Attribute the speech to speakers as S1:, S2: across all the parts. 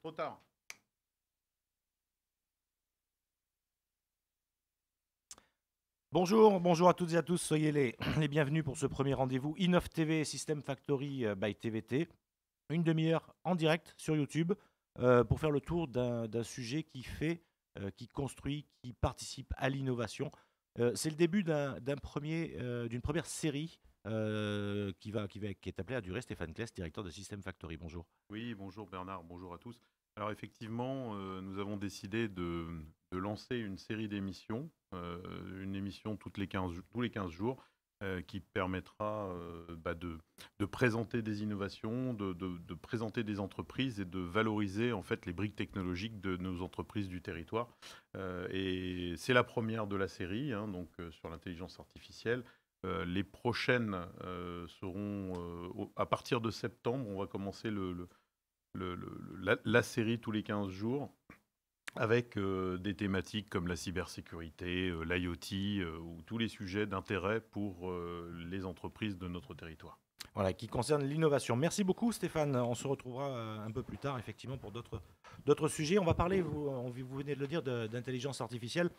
S1: trop tard.
S2: Bonjour, bonjour à toutes et à tous, soyez les, les bienvenus pour ce premier rendez-vous Innov TV System Factory euh, by TVT. Une demi-heure en direct sur YouTube euh, pour faire le tour d'un sujet qui fait, euh, qui construit, qui participe à l'innovation. C'est le début d'un premier, d'une première série qui, va, qui, est appelée à durer. Stéphane Kless, directeur de System Factory. Bonjour.
S1: Oui, bonjour Bernard, bonjour à tous. Alors effectivement, nous avons décidé de, lancer une série d'émissions, une émission toutes les 15, tous les 15 jours, qui permettra bah, de, présenter des innovations, de, de, présenter des entreprises et de valoriser en fait les briques technologiques de nos entreprises du territoire. et c'est la première de la série, hein, donc sur l'intelligence artificielle. Les prochaines seront à partir de septembre. On va commencer la, série tous les 15 jours avec des thématiques comme la cybersécurité, l'IoT ou tous les sujets d'intérêt pour les entreprises de notre territoire.
S2: Voilà, qui concerne l'innovation. Merci beaucoup Stéphane. On se retrouvera un peu plus tard effectivement pour d'autres sujets. On va parler, vous venez de le dire, d'intelligence artificielle.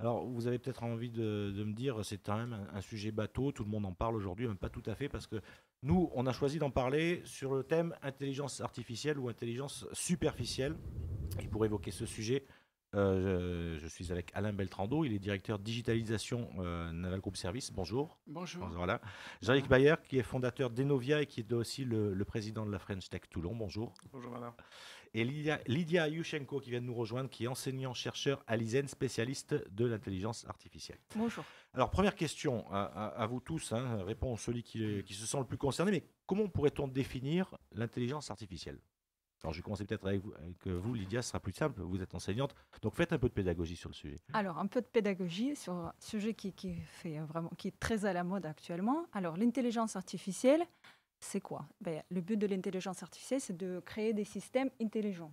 S2: Alors, vous avez peut-être envie de, me dire, c'est quand même un, sujet bateau, tout le monde en parle aujourd'hui, même pas tout à fait, parce que nous, on a choisi d'en parler sur le thème intelligence artificielle ou intelligence superficielle. Et pour évoquer ce sujet, euh, je, suis avec Alain Beltrando, il est directeur digitalisation euh, Naval Group Service. Bonjour.
S3: Bonjour.
S2: Voilà. Jean-Luc Bayer, qui est fondateur d'Enovia et qui est aussi le, président de la French Tech Toulon. Bonjour.
S3: Bonjour, madame.
S2: Et Lydia, Lydia Yushchenko, qui vient de nous rejoindre, qui est enseignant-chercheur à l'ISEN, spécialiste de l'intelligence artificielle.
S4: Bonjour.
S2: Alors, première question à, vous tous, hein, répond celui qui, qui se sent le plus concerné, mais comment pourrait-on définir l'intelligence artificielle? Alors, je vais commencer peut-être avec vous, avec euh, vous, Lydia, ce sera plus simple. Vous êtes enseignante, donc faites un peu de pédagogie sur le sujet.
S4: Alors, un peu de pédagogie sur un sujet qui, fait vraiment, qui est très à la mode actuellement. Alors, l'intelligence artificielle, c'est quoi? Ben, Le but de l'intelligence artificielle, c'est de créer des systèmes intelligents.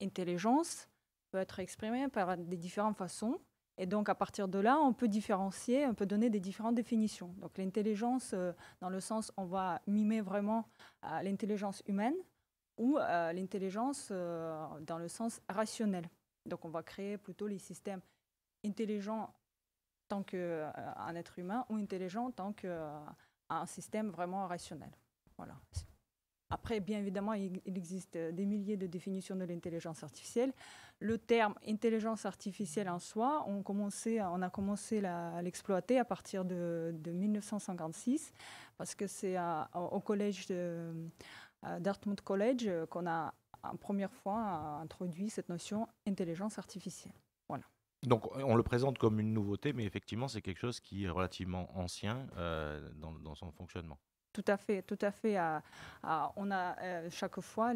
S4: Intelligence peut être exprimée par des différentes façons. Et donc, à partir de là, on peut différencier, on peut donner des différentes définitions. Donc, l'intelligence, euh, dans le sens, on va mimer vraiment l'intelligence humaine ou euh, l'intelligence euh, dans le sens rationnel. Donc on va créer plutôt les systèmes intelligents tant qu'un euh, être humain ou intelligent tant qu'un système vraiment rationnel. Voilà. Après, bien évidemment, il, existe des milliers de définitions de l'intelligence artificielle. Le terme intelligence artificielle en soi, on, a commencé à l'exploiter à partir de, de, 1956, parce que c'est au collège de, Dartmouth College qu'on a en première fois introduit cette notion intelligence artificielle. Voilà.
S2: Donc on le présente comme une nouveauté, mais effectivement c'est quelque chose qui est relativement ancien euh, dans, son fonctionnement.
S4: Tout à fait, tout à fait. on a euh, chaque fois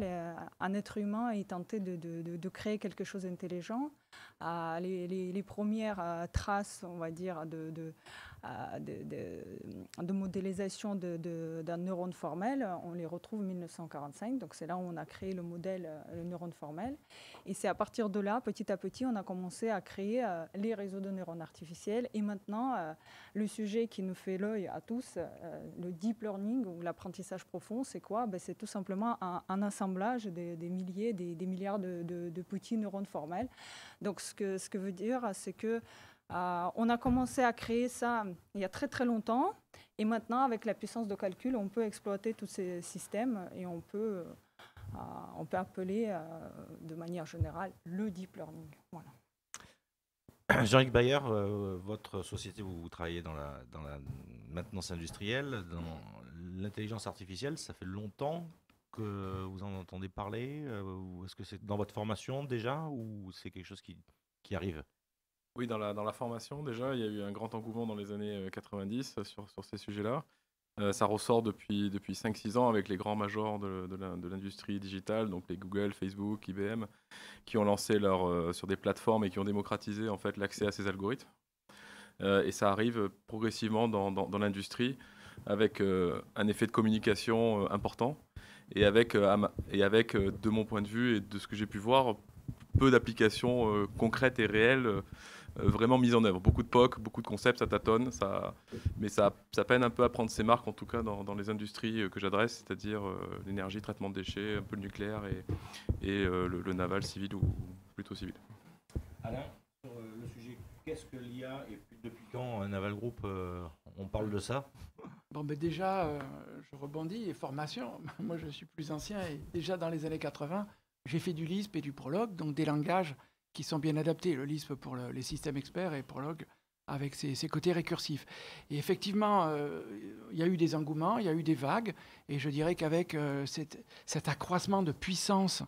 S4: un être humain est tenté de, créer quelque chose d'intelligent. Les, les, premières traces, on va dire, de, de, de, modélisation d'un neurone formel, on les retrouve en 1945. Donc c'est là où on a créé le modèle, euh, le neurone formel. Et c'est à partir de là, petit à petit, on a commencé à créer euh, les réseaux de neurones artificiels. Et maintenant, euh, le sujet qui nous fait l'œil à tous, le deep learning ou l'apprentissage profond, c'est quoi? Ben, C'est tout simplement un, assemblage des, milliers, des, milliards de, de, petits neurones formels. Donc ce que, ce que veut dire, c'est que euh, on a commencé à créer ça il y a très très longtemps. Et maintenant, avec la puissance de calcul, on peut exploiter tous ces systèmes et on peut, euh, on peut appeler euh, de manière générale le deep learning.
S2: Jean-Luc Bayer, votre société, vous, travaillez dans la, dans la maintenance industrielle, dans l'intelligence artificielle. Ça fait longtemps que vous en entendez parler Est-ce que c'est dans votre formation déjà ou c'est quelque chose qui, qui arrive?
S3: Oui, dans la, dans la formation, déjà, il y a eu un grand engouement dans les années 90 euh, sur, sur ces sujets-là. Euh, ça ressort depuis, depuis 5-6 ans avec les grands majors de, de l'industrie digitale, donc les Google, Facebook, IBM, qui ont lancé leur, euh, sur des plateformes et qui ont démocratisé en fait, l'accès à ces algorithmes. et ça arrive progressivement dans, dans, dans l'industrie avec un effet de communication important et avec, et avec de mon point de vue et de ce que j'ai pu voir, peu d'applications concrètes et réelles vraiment mise en œuvre. Beaucoup de POC, beaucoup de concepts, ça tâtonne, ça, mais ça, ça peine un peu à prendre ses marques, en tout cas dans, dans les industries que j'adresse, c'est-à-dire l'énergie, traitement de déchets, un peu le nucléaire et, et le, le, naval, civil ou plutôt civil.
S2: Alain, sur le sujet, qu'est-ce que l'IA et depuis quand Naval Group on parle de ça?
S5: Bon, ben déjà, euh, je rebondis, formation. Moi, je suis plus ancien et déjà dans les années 80, j'ai fait du Lisp et du Prolog, donc des langages qui sont bien adaptés. Le Lisp pour les systèmes experts et Prolog avec ses, côtés récursifs. Et effectivement, euh, il y a eu des engouements, il y a eu des vagues, et je dirais qu'avec euh, cet accroissement de puissance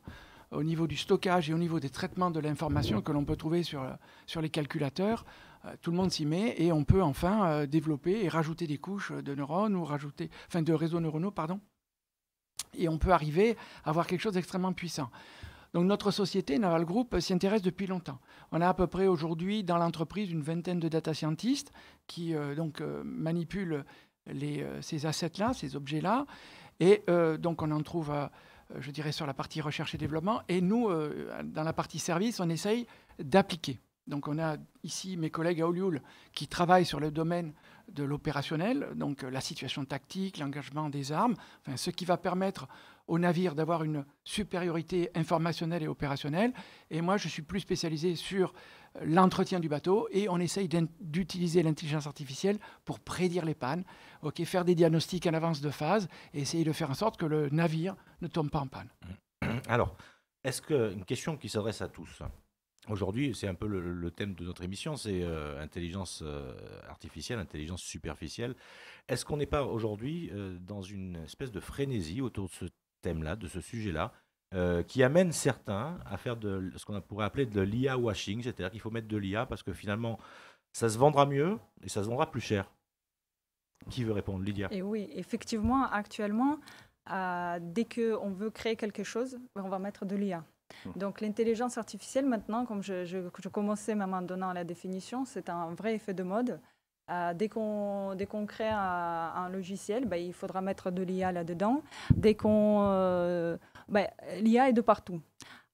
S5: au niveau du stockage et au niveau des traitements de l'information que l'on peut trouver sur, sur les calculateurs, euh, tout le monde s'y met et on peut enfin développer et rajouter des couches de neurones ou rajouter, enfin de réseaux neuronaux, pardon. Et on peut arriver à avoir quelque chose d'extrêmement puissant. Donc notre société, Naval Group, s'y intéresse depuis longtemps. On a à peu près aujourd'hui dans l'entreprise une vingtaine de data scientists qui euh, donc manipulent les, ces assets-là, ces objets-là. Et donc on en trouve, je dirais, sur la partie recherche et développement. Et nous, dans la partie service, on essaye d'appliquer. Donc on a ici mes collègues à Olioul qui travaillent sur le domaine de l'opérationnel, donc euh, la situation tactique, l'engagement des armes, enfin, ce qui va permettre au navire d'avoir une supériorité informationnelle et opérationnelle. Et moi, je suis plus spécialisé sur euh, l'entretien du bateau et on essaye d'utiliser l'intelligence artificielle pour prédire les pannes, faire des diagnostics en avance de phase et essayer de faire en sorte que le navire ne tombe pas en panne.
S2: Alors, est-ce que une question qui s'adresse à tous Aujourd'hui, c'est un peu le, thème de notre émission, c'est euh, intelligence euh, artificielle, intelligence superficielle. Est-ce qu'on n'est pas aujourd'hui dans une espèce de frénésie autour de ce thème-là, de ce sujet-là, qui amène certains à faire de ce qu'on pourrait appeler de l'IA washing, c'est-à-dire qu'il faut mettre de l'IA parce que finalement, ça se vendra mieux et ça se vendra plus cher. Qui veut répondre, Lydia?
S4: Et oui, effectivement, actuellement, dès qu'on veut créer quelque chose, on va mettre de l'IA. Mmh. Donc l'intelligence artificielle maintenant, comme je, je, commençais même en donnant la définition, c'est un vrai effet de mode. Euh, dès qu'on crée un, logiciel, ben, il faudra mettre de l'IA là-dedans. Dès qu'on euh, ben, l'IA est de partout.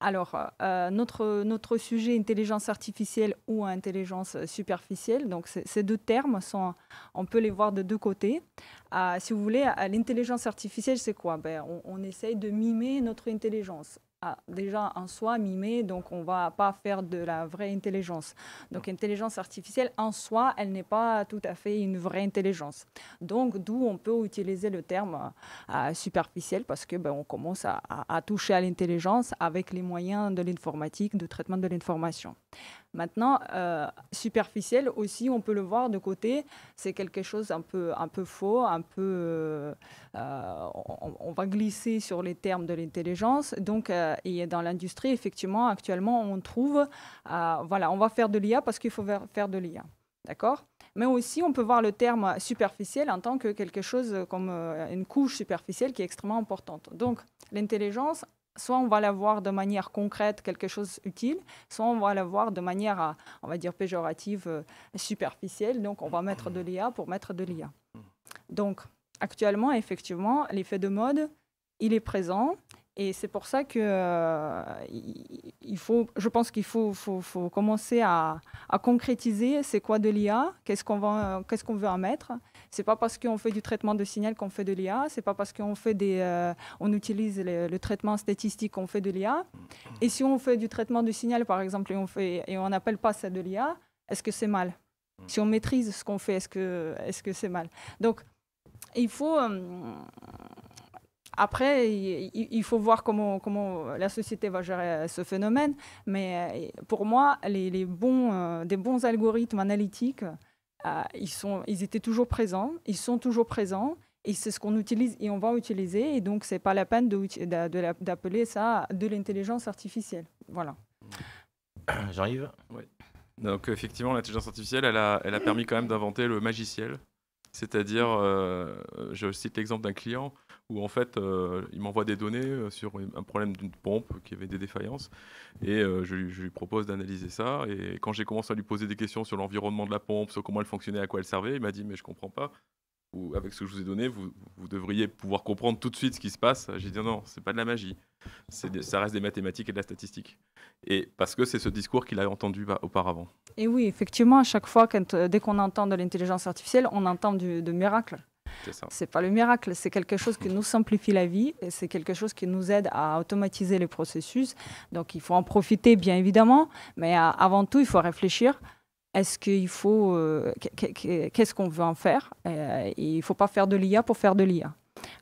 S4: Alors, euh, notre, notre sujet intelligence artificielle ou intelligence superficielle, donc ces deux termes, sont, on peut les voir de deux côtés. si vous voulez, l'intelligence artificielle, c'est quoi? Ben, on, on, essaye de mimer notre intelligence déjà en soi mimé, donc on ne va pas faire de la vraie intelligence. Donc intelligence artificielle en soi, elle n'est pas tout à fait une vraie intelligence. Donc d'où on peut utiliser le terme euh, superficiel parce que ben, on commence à, à toucher à l'intelligence avec les moyens de l'informatique, de traitement de l'information. Maintenant, euh, superficiel aussi, on peut le voir de côté, c'est quelque chose un peu, un peu faux, un peu, euh, euh, on, va glisser sur les termes de l'intelligence. Donc, et dans l'industrie, effectivement, actuellement, on trouve, voilà, on va faire de l'IA parce qu'il faut faire de l'IA. D'accord? Mais aussi, on peut voir le terme superficiel en tant que quelque chose comme une couche superficielle qui est extrêmement importante. Donc, l'intelligence, soit on va la voir de manière concrète, quelque chose utile, soit on va la voir de manière, on va dire, péjorative, euh, superficielle. Donc, on va mettre de l'IA pour mettre de l'IA. Donc, actuellement, effectivement, l'effet de mode, il est présent. Et c'est pour ça que euh, il faut, je pense qu'il faut, faut, faut, commencer à, à concrétiser c'est quoi de l'IA, qu'est-ce qu'on qu'est-ce qu'on veut en mettre. C'est pas parce qu'on fait du traitement de signal qu'on fait de l'IA, c'est pas parce qu'on fait des, euh, on utilise le, traitement statistique qu'on fait de l'IA. Et si on fait du traitement de signal par exemple et on fait et on n'appelle pas ça de l'IA, est-ce que c'est mal? Si on maîtrise ce qu'on fait, est-ce que est-ce que c'est mal? Donc il faut euh, après, il, faut voir comment, comment la société va gérer ce phénomène. Mais euh, pour moi, les, bons, euh, des bons algorithmes analytiques, euh, ils, sont, ils étaient toujours présents, ils sont toujours présents. Et c'est ce qu'on utilise et on va utiliser. Et donc, ce n'est pas la peine d'appeler ça de l'intelligence artificielle. Voilà.
S2: J'arrive
S3: Oui. Donc, effectivement, l'intelligence artificielle, elle a, elle a permis quand même d'inventer le magiciel. C'est-à-dire, je cite l'exemple d'un client où en fait euh, il m'envoie des données euh, sur un problème d'une pompe qui avait des défaillances et euh, je, lui propose d'analyser ça et quand j'ai commencé à lui poser des questions sur l'environnement de la pompe, sur comment elle fonctionnait, à quoi elle servait, il m'a dit mais je comprends pas. Ou, avec ce que je vous ai donné, vous, devriez pouvoir comprendre tout de suite ce qui se passe. J'ai dit non, c'est pas de la magie, ça reste des mathématiques et de la statistique. Et parce que c'est ce discours qu'il a entendu auparavant.
S4: Et oui, effectivement, à chaque fois, dès qu'on entend de l'intelligence artificielle, on entend du, de miracle. C'est pas le miracle, c'est quelque chose qui nous simplifie la vie et c'est quelque chose qui nous aide à automatiser les processus. Donc il faut en profiter bien évidemment, mais avant tout il faut réfléchir. Est-ce qu'il faut, qu'est-ce qu'on veut en faire? Il ne faut pas faire de l'IA pour faire de l'IA.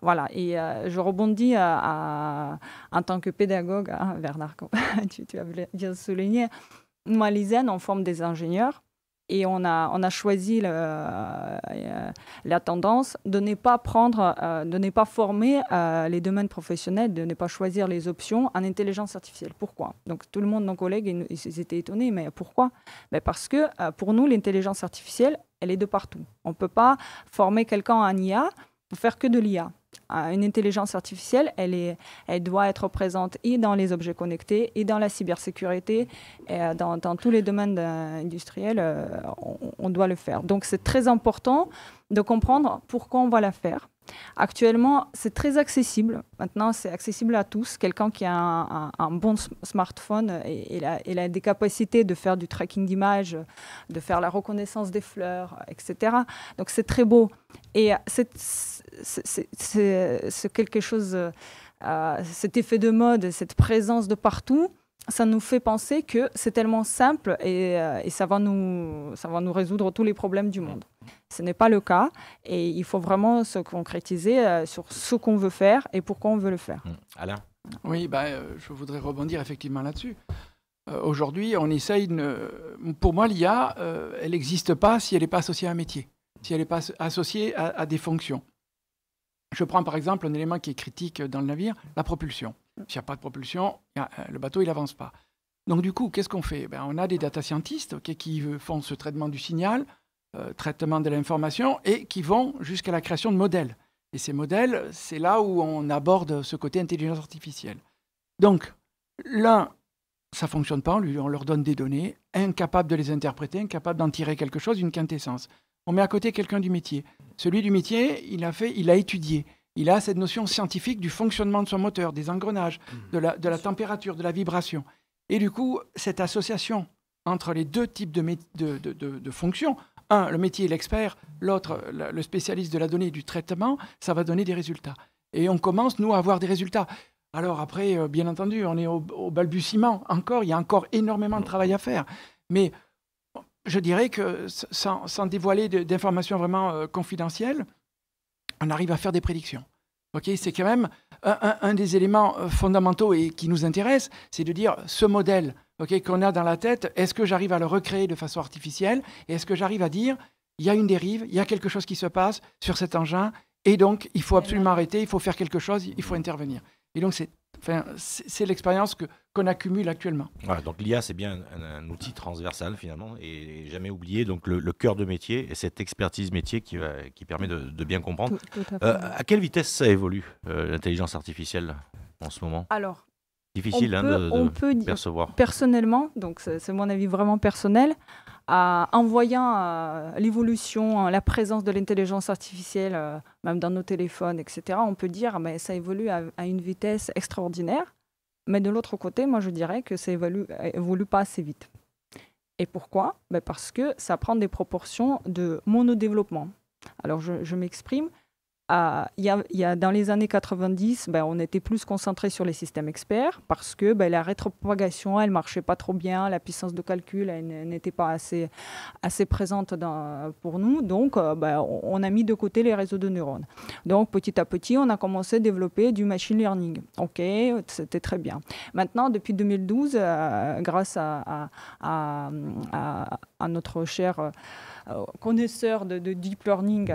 S4: Voilà, et je rebondis en tant que pédagogue, hein, Bernard, tu, as bien souligné, à l'ISEN, on forme des ingénieurs et on a, on a choisi euh, la tendance de ne pas prendre, euh, de ne pas former euh, les domaines professionnels, de ne pas choisir les options en intelligence artificielle. Pourquoi? Donc tout le monde, nos collègues, ils, étaient étonnés, mais pourquoi? Ben Parce que pour nous, l'intelligence artificielle, elle est de partout. On ne peut pas former quelqu'un en IA pour faire que de l'IA une intelligence artificielle, elle, doit être présente et dans les objets connectés, et dans la cybersécurité, et euh, dans, tous les domaines industriels, euh, on, doit le faire. Donc c'est très important de comprendre pourquoi on va la faire. Actuellement, c'est très accessible. Maintenant, c'est accessible à tous. Quelqu'un qui a un, bon smartphone et, et, des capacités de faire du tracking d'images, de faire la reconnaissance des fleurs, etc. Donc, c'est très beau. Et c'est quelque chose, euh, cet effet de mode, cette présence de partout, ça nous fait penser que c'est tellement simple et, euh, et, ça, va nous, ça va nous résoudre tous les problèmes du monde. Ce n'est pas le cas et il faut vraiment se concrétiser euh, sur ce qu'on veut faire et pourquoi on veut le faire. Mmh.
S2: Alain?
S5: Oui, bah, je voudrais rebondir effectivement là-dessus. Aujourd'hui, on essaye, pour moi, l'IA, elle n'existe pas si elle n'est pas associée à un métier, si elle n'est pas associée à des fonctions. Je prends par exemple un élément qui est critique dans le navire, la propulsion. S'il n'y a pas de propulsion, euh, le bateau il n'avance pas. Donc du coup, qu'est-ce qu'on fait? Ben, On a des data scientists qui font ce traitement du signal, euh, traitement de l'information, et qui vont jusqu'à la création de modèles. Et ces modèles, c'est là où on aborde ce côté intelligence artificielle. Donc, l'un, ça ne fonctionne pas, on, on leur donne des données, incapable de les interpréter, incapable d'en tirer quelque chose, une quintessence on met à côté quelqu'un du métier. Celui du métier, il a fait, il a étudié. Il a cette notion scientifique du fonctionnement de son moteur, des engrenages, mmh. de la, température, de la vibration. Et du coup, cette association entre les deux types de, fonctions, un, le métier et l'expert, l'autre, le spécialiste de la donnée et du traitement, ça va donner des résultats. Et on commence, nous, à avoir des résultats. Alors après, euh, bien entendu, on est au, au balbutiement encore, il y a encore énormément de travail à faire. Mais je dirais que sans, dévoiler d'informations vraiment euh, confidentielles, on arrive à faire des prédictions. Ok, c'est quand même un, des éléments euh, fondamentaux et qui nous intéresse, c'est de dire ce modèle ok, qu'on a dans la tête, est-ce que j'arrive à le recréer de façon artificielle? Et est-ce que j'arrive à dire il y a une dérive, il y a quelque chose qui se passe sur cet engin et donc il faut absolument arrêter, il faut faire quelque chose, il faut intervenir. Et donc c'est Enfin, c'est l'expérience que, qu'on accumule actuellement.
S2: Voilà, donc l'IA, c'est bien un, outil transversal finalement, et, jamais oublier donc le, cœur de métier et cette expertise métier qui, qui permet de, bien comprendre. à, euh, à, quelle vitesse ça évolue, euh, l'intelligence artificielle, en ce moment?
S4: Alors,
S2: difficile hein, de, on peut percevoir.
S4: Personnellement, donc c'est mon avis vraiment personnel, en voyant euh, l'évolution, la présence de l'intelligence artificielle, euh, même dans nos téléphones, etc., on peut dire que ça évolue à, une vitesse extraordinaire. Mais de l'autre côté, moi je dirais que ça évolue, évolue pas assez vite. Et pourquoi? Ben Parce que ça prend des proportions de monodéveloppement. Alors je, je m'exprime y, dans les années 90, ben, on était plus concentré sur les systèmes experts parce que ben, la rétropropagation, elle marchait pas trop bien, la puissance de calcul, n'était pas assez, assez présente pour nous. Donc, euh, ben, on a mis de côté les réseaux de neurones. Donc, petit à petit, on a commencé à développer du machine learning. OK, c'était très bien. Maintenant, depuis 2012, euh, grâce à, à, à, notre cher... Euh, connaisseur de, deep learning,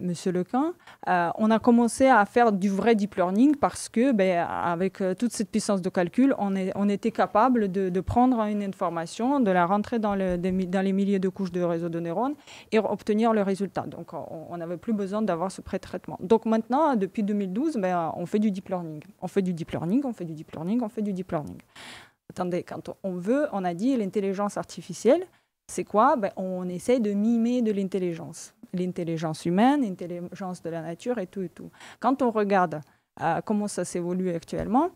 S4: Monsieur Lequin, euh, on a commencé à faire du vrai deep learning parce que, ben, avec euh, toute cette puissance de calcul, on, était capable de, prendre une information, de la rentrer dans, le, dans, les milliers de couches de réseaux de neurones et obtenir le résultat. Donc, on n'avait plus besoin d'avoir ce pré-traitement. Donc maintenant, depuis 2012, ben, on fait du deep learning. On fait du deep learning, on fait du deep learning, on fait du deep learning. Attendez, quand on veut, on a dit l'intelligence artificielle, c'est quoi? Ben, On essaye de mimer de l'intelligence. L'intelligence humaine, l'intelligence de la nature et tout et tout. Quand on regarde euh, comment ça s'évolue actuellement,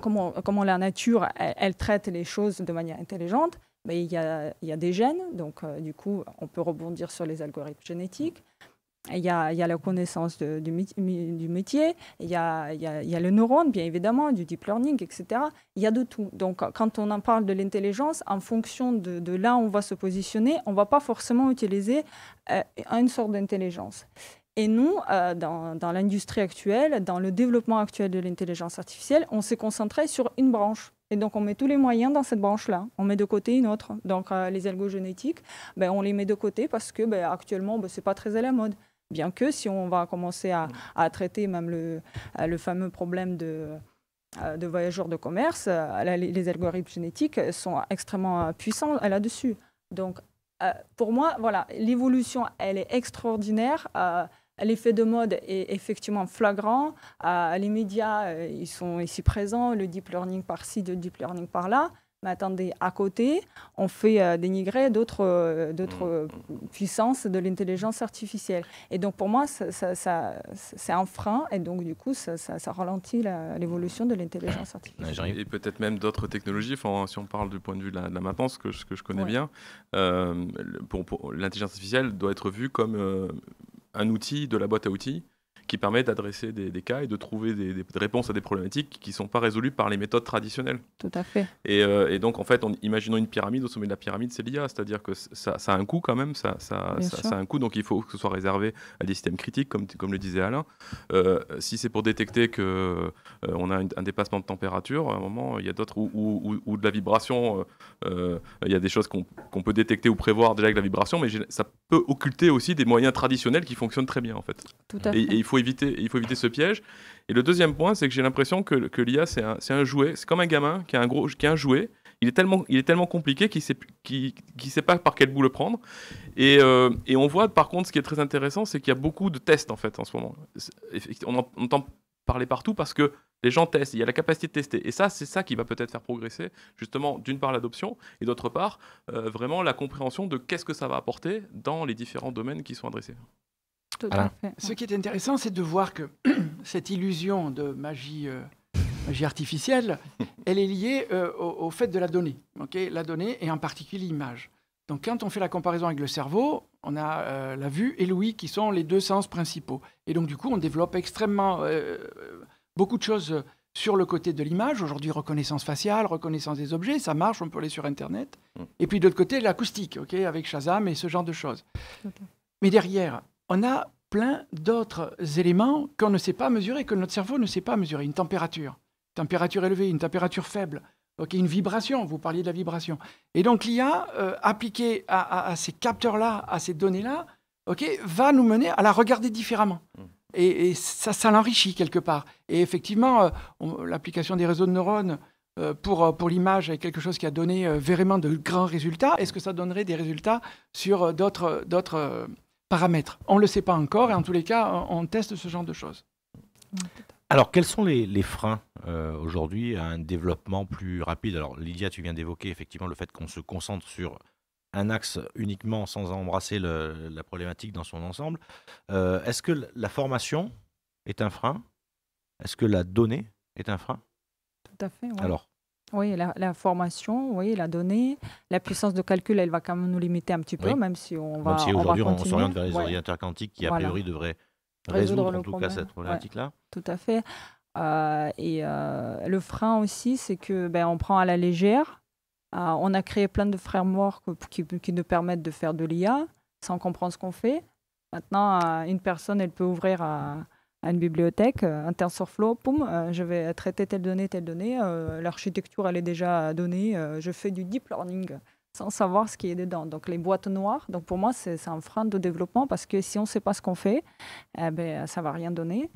S4: comment, la nature, elle, traite les choses de manière intelligente, mais il y a, il y a des gènes, donc du coup, on peut rebondir sur les algorithmes génétiques. Il y, a, il y a, la connaissance du, métier, il y, a, il, y a, le neurone, bien évidemment, du deep learning, etc. Il y a de tout. Donc, quand on en parle de l'intelligence, en fonction de, là où on va se positionner, on ne va pas forcément utiliser euh, une sorte d'intelligence. Et nous, euh, dans, dans l'industrie actuelle, dans le développement actuel de l'intelligence artificielle, on s'est concentré sur une branche. Et donc, on met tous les moyens dans cette branche-là. On met de côté une autre. Donc, euh, les algogénétiques, ben, on les met de côté parce que ben, actuellement, ben, ce n'est pas très à la mode. Bien que si on va commencer à, traiter même le, le fameux problème de, euh, voyageurs de commerce, euh, les algorithmes génétiques sont extrêmement puissants là-dessus. Donc, euh, pour moi, voilà, l'évolution, elle est extraordinaire. L'effet de mode est effectivement flagrant. les médias, ils sont ici présents, le deep learning par-ci, le deep learning par-là mais attendez, à côté, on fait euh, dénigrer d'autres euh, d'autres euh, puissances de l'intelligence artificielle. Et donc, pour moi, ça, ça, c'est un frein, et donc, du coup, ça, ralentit l'évolution de l'intelligence artificielle.
S3: Et peut-être même d'autres technologies, enfin, si on parle du point de vue de la, maintenance, que, que je connais bien, pour, l'intelligence artificielle doit être vue comme un outil de la boîte à outils qui permet d'adresser des, cas et de trouver des, réponses à des problématiques qui ne sont pas résolues par les méthodes traditionnelles.
S4: Tout à fait.
S3: Et, euh, donc, en fait, en imaginons une pyramide, au sommet de la pyramide, c'est l'IA, c'est-à-dire que ça, a un coût quand même, ça, ça, ça, a un coût, donc il faut que ce soit réservé à des systèmes critiques, comme, comme le disait Alain. Euh, si c'est pour détecter qu'on euh, on a un, dépassement de température, à un moment, il y a d'autres, ou, ou, de la vibration, il y a des choses qu'on peut détecter ou prévoir déjà avec la vibration, mais ça peut occulter aussi des moyens traditionnels qui fonctionnent très bien, en fait.
S4: Tout à fait.
S3: et il faut il faut éviter ce piège. Et le deuxième point, c'est que j'ai l'impression que, l'IA, c'est un, jouet. C'est comme un gamin qui a un, jouet. Il est tellement, il est tellement compliqué qu'il ne sait, pas par quel bout le prendre. Et, euh, et, on voit, par contre, ce qui est très intéressant, c'est qu'il y a beaucoup de tests, en fait, en ce moment. On, entend parler partout parce que les gens testent, il y a la capacité de tester. Et ça, c'est ça qui va peut-être faire progresser, justement, d'une part l'adoption, et d'autre part, euh, vraiment la compréhension de qu'est-ce que ça va apporter dans les différents domaines qui sont adressés.
S5: Ce qui est intéressant, c'est de voir que cette illusion de magie, euh, magie artificielle, elle est liée euh, au, fait de la donnée. la donnée et en particulier l'image. Donc quand on fait la comparaison avec le cerveau, on a euh, la vue et l'ouïe qui sont les deux sens principaux. Et donc du coup, on développe extrêmement beaucoup de choses sur le côté de l'image. Aujourd'hui, reconnaissance faciale, reconnaissance des objets, ça marche, on peut aller sur Internet. Mm. Et puis de l'autre côté, l'acoustique, ok, avec Shazam et ce genre de choses. Mais derrière, on a plein d'autres éléments qu'on ne sait pas mesurer, que notre cerveau ne sait pas mesurer. Une température, température élevée, une température faible, une vibration, vous parliez de la vibration. Et donc l'IA, euh, appliquée à, ces capteurs-là, à ces données-là, ok, va nous mener à la regarder différemment. Mmh. Et, ça, ça l'enrichit quelque part. Et effectivement, euh, l'application des réseaux de neurones euh, pour, pour l'image est quelque chose qui a donné vraiment de grands résultats. Est-ce que ça donnerait des résultats sur d'autres paramètres. On ne le sait pas encore et en tous les cas, on, teste ce genre de choses.
S2: Alors, quels sont les, freins euh, aujourd'hui à un développement plus rapide? Alors, Lydia, tu viens d'évoquer effectivement le fait qu'on se concentre sur un axe uniquement sans embrasser la problématique dans son ensemble. Euh, est-ce que la formation est un frein? Est-ce que la donnée est un frein?
S4: Tout à fait.
S2: Alors,
S4: oui, la, formation, oui, la donnée, la puissance de calcul, elle va quand même nous limiter un petit peu, même si on va.
S2: Même si aujourd'hui on, s'oriente vers les ordinateurs quantiques qui, a priori, devraient résoudre, en tout cas cette problématique-là.
S4: tout à fait. Euh, et euh, le frein aussi, c'est que ben, on prend à la légère. Euh, on a créé plein de frameworks qui, qui nous permettent de faire de l'IA sans comprendre ce qu'on fait. Maintenant, une personne, elle peut ouvrir à à une bibliothèque, euh, un TensorFlow, poum, euh, je vais traiter telle donnée, telle donnée, euh, l'architecture elle est déjà donnée, je fais du deep learning sans savoir ce qui est dedans. Donc les boîtes noires, donc pour moi c'est un frein de développement parce que si on ne sait pas ce qu'on fait, eh ben, ça ne va rien donner.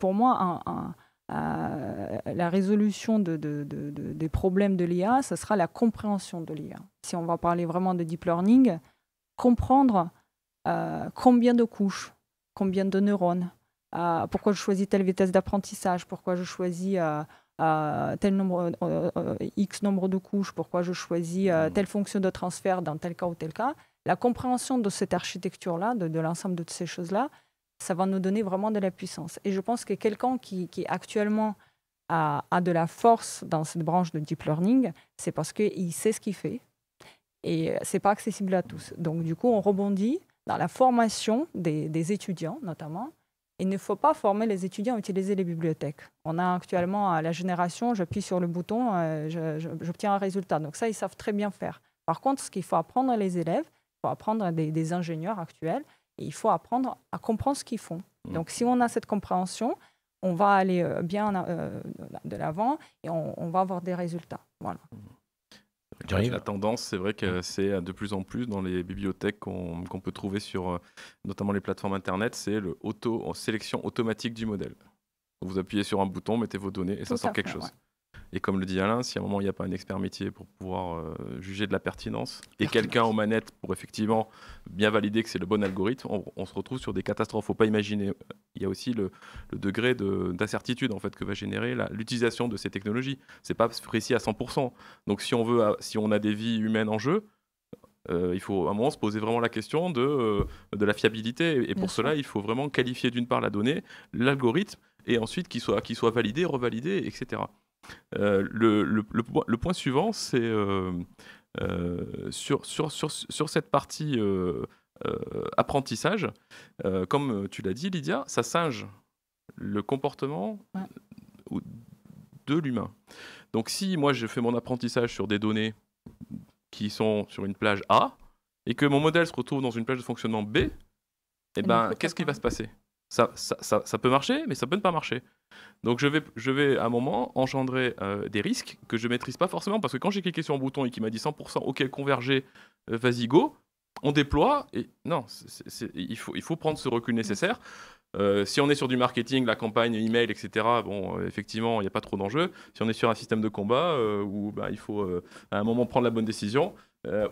S4: pour moi, la résolution de, des problèmes de l'IA, ce sera la compréhension de l'IA. Si on va parler vraiment de deep learning, comprendre combien de couches, combien de neurones, euh, pourquoi je choisis telle vitesse d'apprentissage, pourquoi je choisis euh, euh, tel nombre, X nombre de couches, pourquoi je choisis mmh. telle fonction de transfert dans tel cas ou tel cas? La compréhension de cette architecture-là, de, l'ensemble de ces choses-là, ça va nous donner vraiment de la puissance. Et je pense que quelqu'un qui, actuellement a, a, de la force dans cette branche de deep learning, c'est parce qu'il sait ce qu'il fait, et ce n'est pas accessible à tous. Donc du coup, on rebondit dans la formation des, étudiants notamment. Il ne faut pas former les étudiants à utiliser les bibliothèques. On a actuellement à la génération, j'appuie sur le bouton, euh, j'obtiens un résultat. Donc ça, ils savent très bien faire. Par contre, ce qu'il faut apprendre les élèves, il faut apprendre des, des ingénieurs actuels, et il faut apprendre à comprendre ce qu'ils font. Mmh. Donc si on a cette compréhension, on va aller euh, bien euh, de l'avant et on, va avoir des résultats. Voilà.
S3: La tendance, c'est vrai que c'est de plus en plus dans les bibliothèques qu'on peut trouver sur euh, notamment les plateformes Internet, c'est le auto, sélection automatique du modèle. Vous appuyez sur un bouton, mettez vos données et ça sort quelque chose. Et comme le dit Alain, si à un moment il n'y a pas un expert métier pour pouvoir euh, juger de la pertinence et quelqu'un aux manettes pour effectivement bien valider que c'est le bon algorithme, on, se retrouve sur des catastrophes. Faut pas imaginer. Il y a aussi le, degré d'incertitude en fait que va générer l'utilisation de ces technologies. C'est pas précis à 100%. Donc si on veut, si on a des vies humaines en jeu, euh, il faut à un moment se poser vraiment la question de, euh, de la fiabilité. Et pour cela, il faut vraiment qualifier d'une part la donnée, l'algorithme, et ensuite qu'il soit, qu'il soit validé, revalidé, etc. Euh, le, le, le, point suivant, c'est euh, euh, sur, sur, sur, sur, cette partie apprentissage, comme tu l'as dit, Lydia, ça singe le comportement de l'humain. Donc si moi je fais mon apprentissage sur des données qui sont sur une plage A et que mon modèle se retrouve dans une plage de fonctionnement B, eh ben, qu'est-ce qui va se passer? Ça, ça, ça, peut marcher, mais ça peut ne pas marcher. Donc je vais, je vais à un moment engendrer euh, des risques que je ne maîtrise pas forcément parce que quand j'ai cliqué sur un bouton et qu'il m'a dit 100% OK converger, euh, vas-y go, on déploie non, il, faut, il faut prendre ce recul nécessaire. Euh, si on est sur du marketing, la campagne, email, etc., bon, effectivement, il n'y a pas trop d'enjeux. Si on est sur un système de combat où bah, il faut à un moment prendre la bonne décision,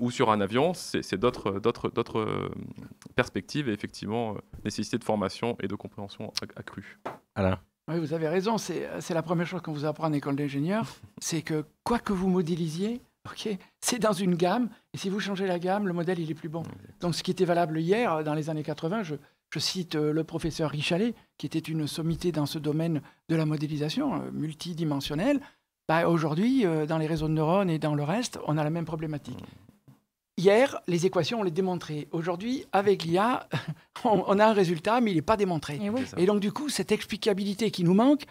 S3: ou sur un avion, c'est d'autres perspectives et effectivement nécessité de formation et de compréhension accrue.
S2: Alain
S5: oui, vous avez raison. C'est la première chose qu'on vous apprend en école d'ingénieur. c'est que quoi que vous modélisiez, ok, c'est dans une gamme. Et si vous changez la gamme, le modèle, il est plus bon. Donc, ce qui était valable hier, dans les années 80, je, cite euh, le professeur Richalet, qui était une sommité dans ce domaine de la modélisation euh, multidimensionnelle. Bah, Aujourd'hui, euh, dans les réseaux de neurones et dans le reste, on a la même problématique. Hier, les équations, on les démontrait. Aujourd'hui, avec l'IA, on, a un résultat, mais il n'est pas démontré. Et, donc, du coup, cette explicabilité qui nous manque,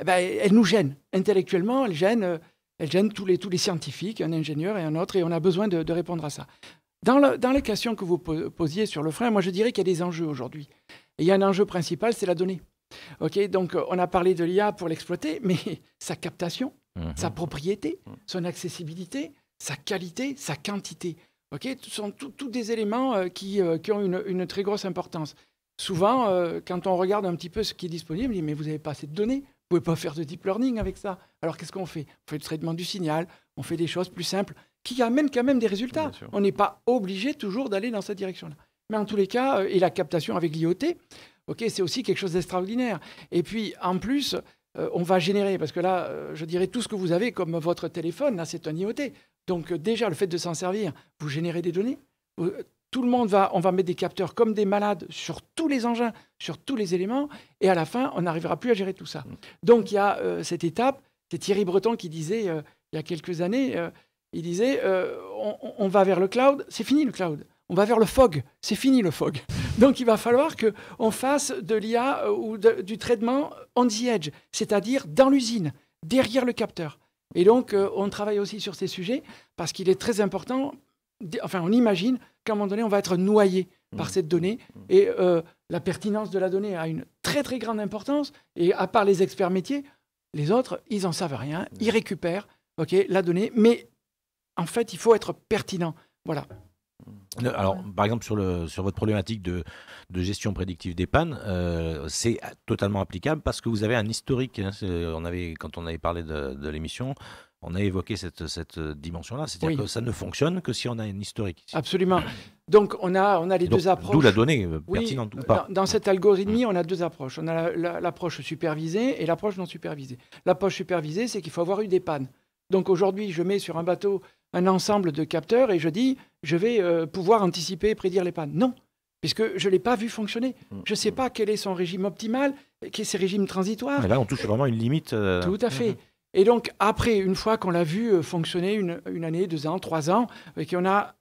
S5: eh ben, elle nous gêne. Intellectuellement, elle gêne, euh, elle gêne tous, les, tous les scientifiques, un ingénieur et un autre, et on a besoin de, répondre à ça. Dans, dans, les questions que vous posiez sur le frein, moi, je dirais qu'il y a des enjeux aujourd'hui. Et il y a un enjeu principal, c'est la donnée. Ok, donc on a parlé de l'IA pour l'exploiter, mais sa captation, mhm. sa propriété, son accessibilité, sa qualité, sa quantité. Ok, ce sont tous des éléments euh, qui, euh, qui, ont une, une, très grosse importance. Souvent, euh, quand on regarde un petit peu ce qui est disponible, on dit, mais vous n'avez pas assez de données, vous ne pouvez pas faire de deep learning avec ça. Alors qu'est-ce qu'on fait? On fait le traitement du signal, on fait des choses plus simples qui amènent quand même des résultats. On n'est pas obligé toujours d'aller dans cette direction-là. Mais en tous les cas, et la captation avec l'IoT, ok, c'est aussi quelque chose d'extraordinaire. Et puis, en plus, on va générer, parce que là, je dirais tout ce que vous avez comme votre téléphone, là, c'est un IoT. Donc euh, déjà, le fait de s'en servir, vous générez des données. Euh, tout le monde va, on va mettre des capteurs comme des malades sur tous les engins, sur tous les éléments, et à la fin, on n'arrivera plus à gérer tout ça. Mm. Donc il y a euh, cette étape. C'est Thierry Breton qui disait il y a quelques années, il disait on, va vers le cloud, c'est fini le cloud. On va vers le fog, c'est fini le fog. Donc il va falloir que on fasse de l'IA ou du traitement on the edge, c'est-à-dire dans l'usine, derrière le capteur. Et donc, euh, on travaille aussi sur ces sujets parce qu'il est très important. Enfin, on imagine qu'à un moment donné, on va être noyé par mmh. cette donnée. Mmh. Et euh, la pertinence de la donnée a une très, très grande importance. Et à part les experts métiers, les autres, ils n'en savent rien. Mmh. Ils récupèrent ok, la donnée. Mais en fait, il faut être pertinent. Voilà.
S2: Alors, par exemple, sur, le, sur votre problématique de, de gestion prédictive des pannes, euh, c'est totalement applicable parce que vous avez un historique. Hein, on avait, quand on avait parlé de, de l'émission, on a évoqué cette, cette dimension-là. C'est-à-dire que ça ne fonctionne que si on a un historique.
S5: Absolument. Donc, on a, on a les deux approches. D'où
S2: la donnée euh, pertinente ou pas.
S5: Dans, cette algorithmie, on a deux approches. On a l'approche supervisée et l'approche non supervisée. L'approche supervisée, c'est qu'il faut avoir eu des pannes. Donc, aujourd'hui, je mets sur un bateau un ensemble de capteurs et je dis, je vais euh, pouvoir anticiper et prédire les pannes. Non, puisque je ne l'ai pas vu fonctionner. Mm. Je ne sais pas quel est son régime optimal, quels sont ses régimes transitoires.
S2: Mais là, on touche vraiment une limite. Euh,
S5: Tout à fait. Et donc, après, une fois qu'on l'a vu euh, fonctionner une, année, deux ans, trois ans, et qu'on a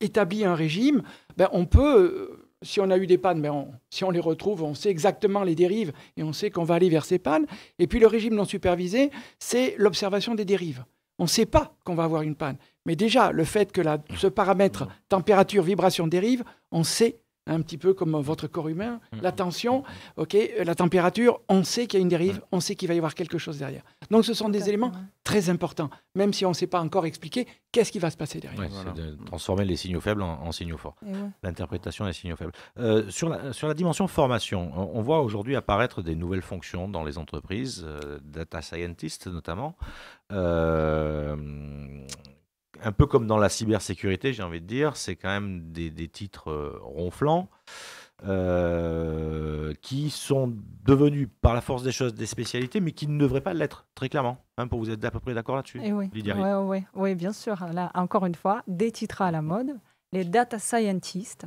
S5: établi un régime, ben, on peut, si on a eu des pannes, ben, si on les retrouve, on sait exactement les dérives et on sait qu'on va aller vers ces pannes. Et puis le régime non supervisé, c'est l'observation des dérives. On ne sait pas qu'on va avoir une panne. Mais déjà, le fait que ce paramètre température, vibration, dérive, on sait un petit peu comme votre corps humain, mm. la tension, ok, la température, on sait qu'il y a une dérive, on sait qu'il va y avoir quelque chose derrière. Donc ce sont des éléments très importants, même si on ne sait pas encore expliquer qu'est-ce qui va se passer derrière.
S2: C'est de transformer les signaux faibles en, signaux forts. L'interprétation des signaux faibles. Euh, sur, la, sur la dimension formation, on, voit aujourd'hui apparaître des nouvelles fonctions dans les entreprises, euh, data scientist notamment. Euh, un peu comme dans la cybersécurité, j'ai envie de dire, c'est quand même des, titres euh, ronflants euh, qui sont devenus par la force des choses des spécialités, mais qui ne devraient pas l'être, très clairement. Hein, pour vous êtes à peu près d'accord là-dessus,
S4: eh oui. Oui, oui, bien sûr. Là, encore une fois, des titres à la mode. Les data scientists,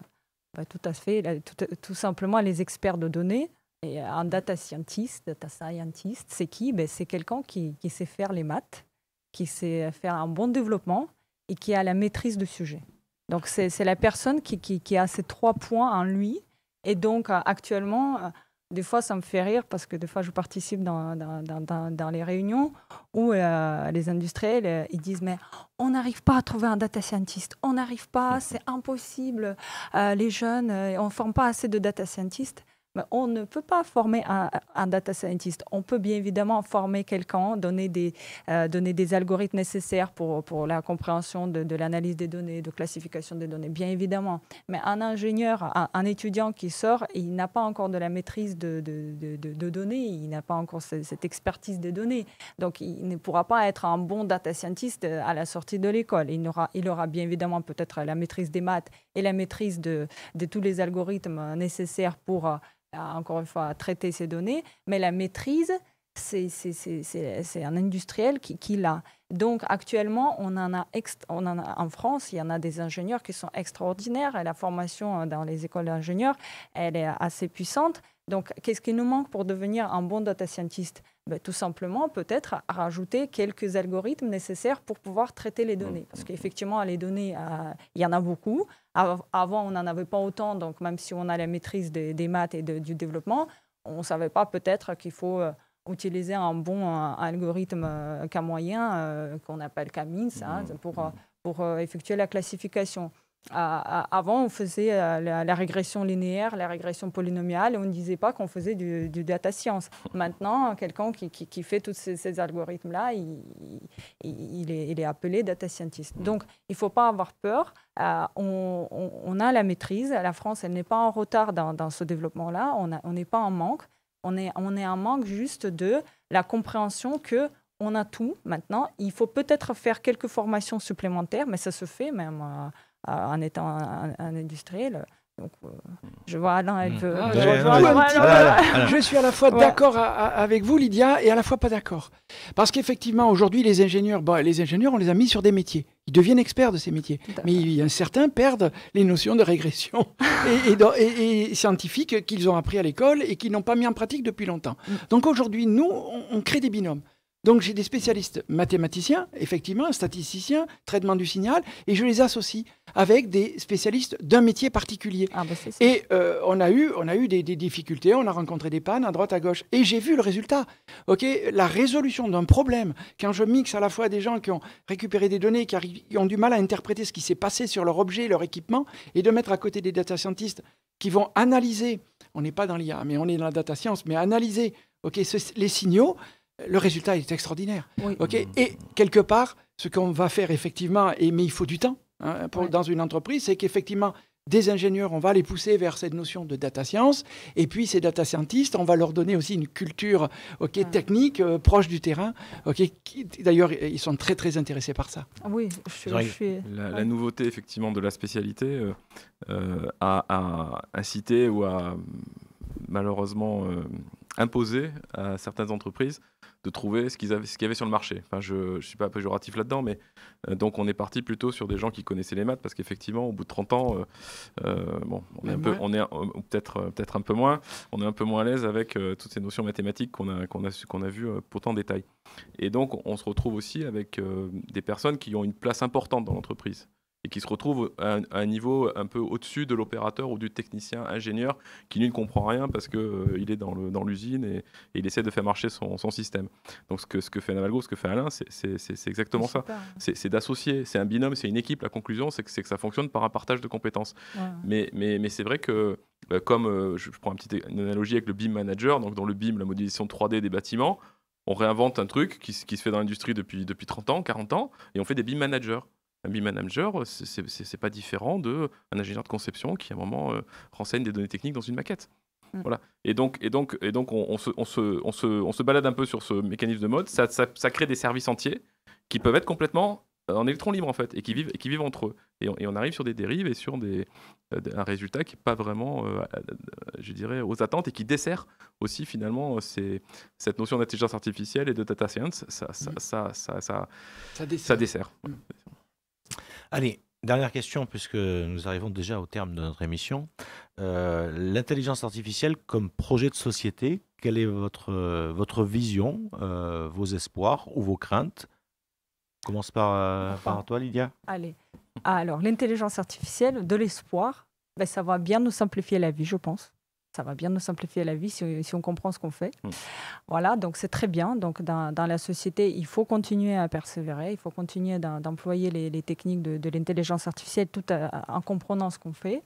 S4: bah, tout à fait, tout, simplement les experts de données. Et un data scientist, data scientist, c'est qui? Ben, C'est quelqu'un qui, qui sait faire les maths, qui sait faire un bon développement et qui a la maîtrise du sujet. Donc c'est la personne qui, qui, a ces trois points en lui. Et donc euh, actuellement, euh, des fois ça me fait rire parce que des fois je participe dans, dans, dans, les réunions où euh, les industriels ils disent mais on n'arrive pas à trouver un data scientist, on n'arrive pas, c'est impossible, les jeunes, on ne forme pas assez de data scientists on ne peut pas former un, data scientist. On peut bien évidemment former quelqu'un, donner des, euh, donner des algorithmes nécessaires pour, pour la compréhension de, l'analyse des données, de classification des données, bien évidemment. Mais un ingénieur, un, étudiant qui sort, il n'a pas encore de la maîtrise de, de, données, il n'a pas encore cette, expertise des données. Donc, il ne pourra pas être un bon data scientist euh, à la sortie de l'école. Il aura, il aura bien évidemment peut-être la maîtrise des maths et la maîtrise de, de tous les algorithmes nécessaires pour euh, encore une fois, à traiter ces données, mais la maîtrise, c'est un industriel qui, l'a. Donc actuellement, en, on en a en France, il y en a des ingénieurs qui sont extraordinaires et la formation dans les écoles d'ingénieurs, elle est assez puissante. Donc qu'est-ce qui nous manque pour devenir un bon data scientist? Ben, Tout simplement, peut-être rajouter quelques algorithmes nécessaires pour pouvoir traiter les données. Parce qu'effectivement, les données, euh, il y en a beaucoup. Avant, on n'en avait pas autant, donc même si on a la maîtrise des, maths et du développement, on ne savait pas peut-être qu'il faut euh, utiliser un bon algorithme euh, moyen euh, qu'on appelle Camins hein, mmh. pour, pour effectuer la classification avant, on faisait euh, la, régression linéaire, la régression polynomiale, et on ne disait pas qu'on faisait du, data science. Maintenant, quelqu'un qui, fait tous ces, algorithmes-là, il, est, appelé data scientist. Donc, il ne faut pas avoir peur. Euh, on, a la maîtrise. La France, elle n'est pas en retard dans, ce développement-là. On n'est pas en manque. On est, on est en manque juste de la compréhension que on a tout maintenant. Il faut peut-être faire quelques formations supplémentaires, mais ça se fait même. Euh, en étant un, industriel. Donc, euh, je vois Alain, elle veut.
S5: je, suis à la fois d'accord avec vous, Lydia, et à la fois pas d'accord. Parce qu'effectivement, aujourd'hui, les ingénieurs, bon, les ingénieurs, on les a mis sur des métiers. Ils deviennent experts de ces métiers. Mais il y a certains perdent les notions de régression et, scientifiques qu'ils ont appris à l'école et qu'ils n'ont pas mis en pratique depuis longtemps. Mm. Donc aujourd'hui, nous, on crée des binômes. Donc j'ai des spécialistes mathématiciens, effectivement, statisticiens, traitement du signal, et je les associe avec des spécialistes d'un métier particulier. Ah, bah, et euh, on a eu, on a eu des, difficultés, on a rencontré des pannes à droite, à gauche, et j'ai vu le résultat. Ok, la résolution d'un problème, quand je mixe à la fois des gens qui ont récupéré des données, qui, ont du mal à interpréter ce qui s'est passé sur leur objet, leur équipement, et de mettre à côté des data scientists qui vont analyser, on n'est pas dans l'IA, mais on est dans la data science, mais analyser ok, les signaux le résultat est extraordinaire. ok et quelque part, ce qu'on va faire effectivement, et, mais il faut du temps hein, dans une entreprise, c'est qu'effectivement, des ingénieurs, on va les pousser vers cette notion de data science. Et puis, ces data scientists, on va leur donner aussi une culture ok technique, euh, proche du terrain. ok D'ailleurs, ils sont très, très intéressés par ça.
S4: Oui, je, suis...
S3: La, nouveauté, effectivement, de la spécialité euh, euh, a, incité ou a malheureusement imposé à certaines entreprises de trouver ce qu'il y avait sur le marché. Enfin, je ne suis pas péjoratif là-dedans, mais euh, donc on est parti plutôt sur des gens qui connaissaient les maths, parce qu'effectivement, au bout de 30 ans, euh, euh, bon, on est, un peu, on est peut-être peut-être un peu moins, on est un peu moins à l'aise avec toutes ces notions mathématiques qu'on a qu'on a qu'on a vues pourtant en détail. Et donc on se retrouve aussi avec des personnes qui ont une place importante dans l'entreprise et qui se retrouve à un, niveau un peu au-dessus de l'opérateur ou du technicien ingénieur qui lui ne comprend rien parce qu'il euh, il est dans l'usine et, il essaie de faire marcher son, système. Donc ce que, ce que fait Navalgo, ce que fait Alain, c'est exactement ça. C'est d'associer, c'est un binôme, c'est une équipe. La conclusion, c'est que, que ça fonctionne par un partage de compétences. Mais, mais, mais c'est vrai que, bah, comme euh, je, prends une petite analogie avec le BIM Manager, donc dans le BIM, la modélisation 3D des bâtiments, on réinvente un truc qui, qui se fait dans l'industrie depuis, depuis 30 ans, 40 ans, et on fait des BIM Managers. Un BIM manager, c'est pas différent d'un ingénieur de conception qui, à un moment, euh, renseigne des données techniques dans une maquette. Mm. Voilà. Et donc, et donc, et donc on, se, on, se, on, se, on, se, balade un peu sur ce mécanisme de mode. Ça, ça, crée des services entiers qui peuvent être complètement euh, en électrons libres, en fait, et qui vivent, et qui vivent entre eux. Et on, et on arrive sur des dérives et sur des, euh, un résultat qui n'est pas vraiment, je dirais, aux attentes et qui dessert aussi, finalement, cette notion d'intelligence artificielle et de data science. Ça, ça, mm. ça, ça, ça, dessert. Ça dessert. Mm.
S2: Allez, dernière question, puisque nous arrivons déjà au terme de notre émission. Euh, l'intelligence artificielle comme projet de société, quelle est votre, euh, votre vision, euh, vos espoirs ou vos craintes? Commence par, par toi, Lydia.
S4: Allez. Alors, l'intelligence artificielle, de l'espoir, ben, ça va bien nous simplifier la vie, je pense ça va bien nous simplifier la vie si, on comprend ce qu'on fait. Mm. Voilà, donc c'est très bien. Donc dans, dans, la société, il faut continuer à persévérer, il faut continuer d'employer les, techniques de, l'intelligence artificielle tout en comprenant ce qu'on fait.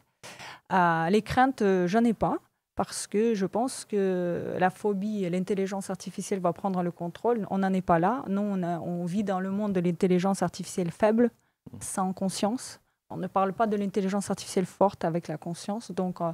S4: Euh, les craintes, euh, j'en ai pas parce que je pense que la phobie et l'intelligence artificielle va prendre le contrôle. On n'en est pas là. Nous, on, on vit dans le monde de l'intelligence artificielle faible, mm. sans conscience. On ne parle pas de l'intelligence artificielle forte avec la conscience. Donc, euh,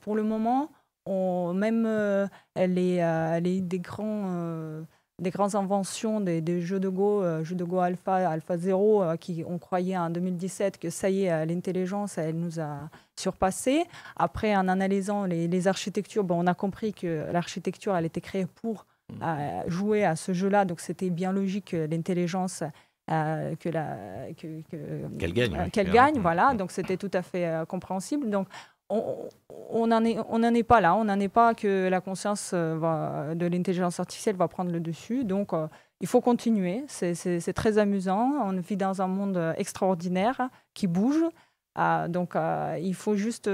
S4: pour le moment, on, même euh, les, euh, les, des, grands, euh, des grandes inventions des, jeux de Go, jeux de Go Alpha, Alpha 0, qui on croyait en 2017 que ça y est, l'intelligence, elle nous a surpassé. Après, en analysant les, les architectures, bon, on a compris que l'architecture, elle était créée pour mmh. jouer à ce jeu-là, donc c'était bien logique que l'intelligence que la
S2: qu'elle gagne,
S4: qu'elle gagne, voilà. Donc c'était tout à fait compréhensible. Donc on n'en est, on est pas là, on n'en est pas que la conscience euh, de l'intelligence artificielle va prendre le dessus. Donc, euh, il faut continuer. C'est très amusant. On vit dans un monde extraordinaire qui bouge. Euh, donc, il faut juste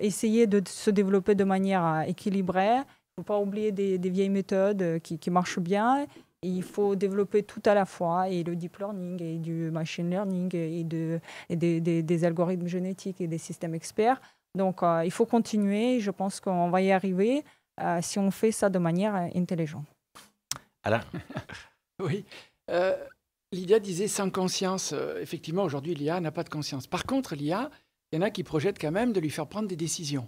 S4: essayer de se développer de manière équilibrée. Il ne faut pas oublier des, vieilles méthodes qui, marchent bien. il faut développer tout à la fois, et le deep learning, et du machine learning, et, de, des algorithmes génétiques et des systèmes experts. Donc, euh, il faut continuer. Je pense qu'on va y arriver euh, si on fait ça de manière euh, intelligente.
S2: Alain
S5: Oui. Lydia disait sans conscience. effectivement, aujourd'hui, l'IA n'a pas de conscience. Par contre, l'IA, il y en a qui projettent quand même de lui faire prendre des décisions.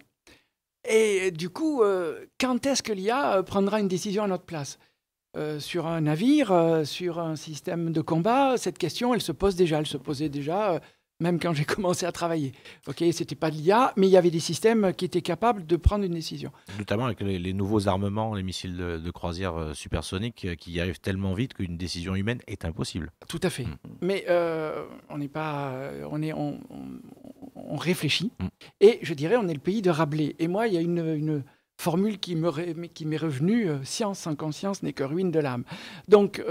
S5: Et du coup, quand est-ce que l'IA prendra une décision à notre place? Sur un navire, sur un système de combat? Cette question, elle se pose déjà. Elle se posait déjà même quand j'ai commencé à travailler. Ok, c'était pas de l'IA, mais il y avait des systèmes qui étaient capables de prendre une décision.
S2: Notamment avec les, nouveaux armements, les missiles de, croisière euh, supersoniques euh, qui arrivent tellement vite qu'une décision humaine est impossible.
S5: Tout à fait. Mm. Mais euh, on n'est pas, on est, on, on, réfléchit. Mm. Et je dirais, on est le pays de Rabelais. Et moi, il y a une, une formule qui m'est revenue science sans conscience n'est que ruine de l'âme. Donc,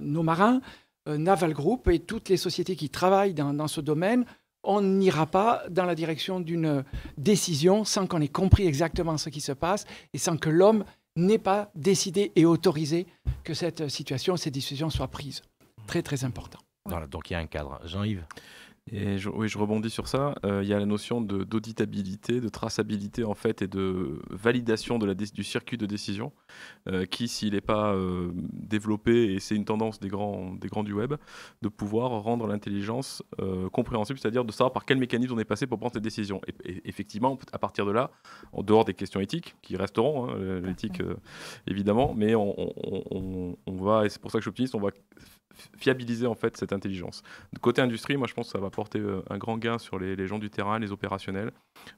S5: nos marins Naval Group et toutes les sociétés qui travaillent dans, ce domaine, on n'ira pas dans la direction d'une décision sans qu'on ait compris exactement ce qui se passe et sans que l'homme n'ait pas décidé et autorisé que cette situation, ces décisions soient prises. Très, très important.
S2: Voilà, donc il y a un cadre. Jean-Yves?
S3: Oui, je rebondis sur ça. Euh, il y a la notion d'auditabilité, de, traçabilité en fait, et de validation de la, du circuit de décision, euh, qui, s'il n'est pas euh, développé, et c'est une tendance des grands, des grands du web, de pouvoir rendre l'intelligence compréhensible, c'est-à-dire de savoir par quel mécanisme on est passé pour prendre cette décision. Et, effectivement, à partir de là, en dehors des questions éthiques, qui resteront, hein, l'éthique évidemment, mais on, on va, et c'est pour ça que je suis optimiste, on va fiabiliser en fait cette intelligence. Côté industrie, moi je pense que ça va porter euh, un grand gain sur les, gens du terrain, les opérationnels,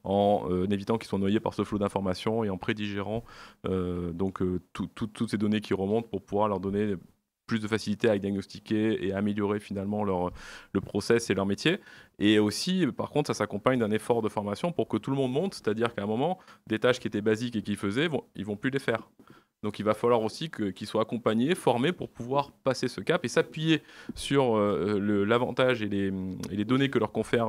S3: en euh, évitant qu'ils soient noyés par ce flot d'informations et en prédigérant euh, donc toutes ces données qui remontent pour pouvoir leur donner plus de facilité à diagnostiquer et améliorer finalement leur, le process et leur métier. Et aussi, par contre, ça s'accompagne d'un effort de formation pour que tout le monde monte, c'est-à-dire qu'à un moment, des tâches qui étaient basiques et qu'ils faisaient, vont, ils vont plus les faire. Donc il va falloir aussi qu'ils soient accompagnés, formés pour pouvoir passer ce cap et s'appuyer sur l'avantage et les, données que leur confère,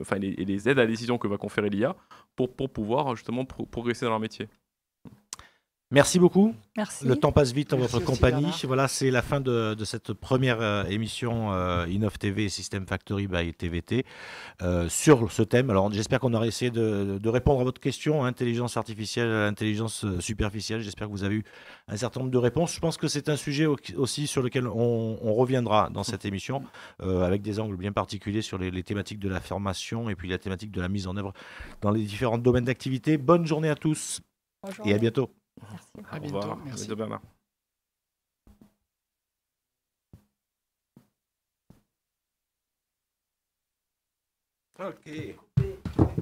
S3: enfin et les aides à la décision que va conférer l'IA pour pouvoir justement progresser dans leur métier.
S2: Merci beaucoup.
S4: Merci.
S2: Le temps passe vite en
S5: Merci
S2: votre compagnie.
S5: Bernard.
S2: Voilà, c'est la fin de, de cette première euh, émission euh, Innov TV System Factory by TVT euh, sur ce thème. Alors, j'espère qu'on aura essayé de, de répondre à votre question, hein, intelligence artificielle, intelligence euh, superficielle. J'espère que vous avez eu un certain nombre de réponses. Je pense que c'est un sujet au- aussi sur lequel on, on reviendra dans cette émission, euh, avec des angles bien particuliers sur les, les thématiques de la formation et puis la thématique de la mise en œuvre dans les différents domaines d'activité. Bonne journée à tous
S4: Bonjour.
S2: et à bientôt.
S4: Merci.
S5: À
S3: Au
S5: bientôt.
S3: revoir.
S5: Merci.
S3: bientôt, Bernard.
S2: Ok.